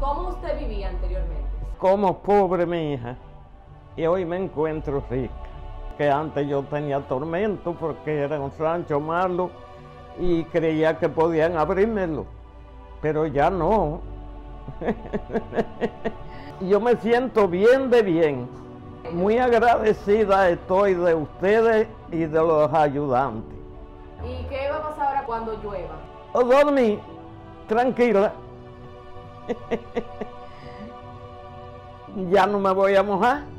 ¿Cómo usted vivía anteriormente? Como pobre mi hija. Y hoy me encuentro rica. Que antes yo tenía tormento porque era un rancho malo y creía que podían abrirmelo. Pero ya no. yo me siento bien de bien. Muy agradecida estoy de ustedes y de los ayudantes. ¿Y qué va a pasar ahora cuando llueva? O dormí tranquila. Ya no me voy a mojar.